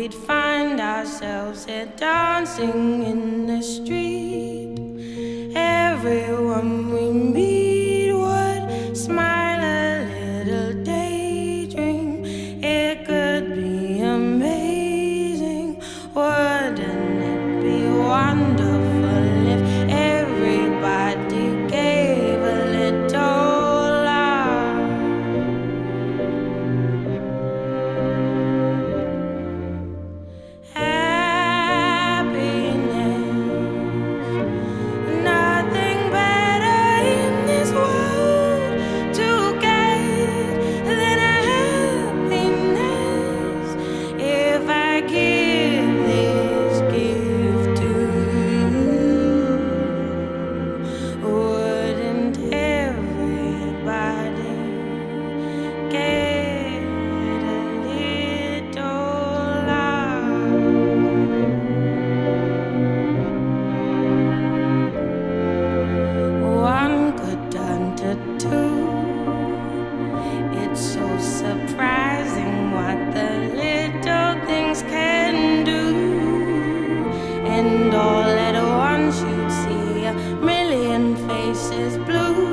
we'd find ourselves here dancing in the street. Everyone is blue.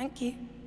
Thank you.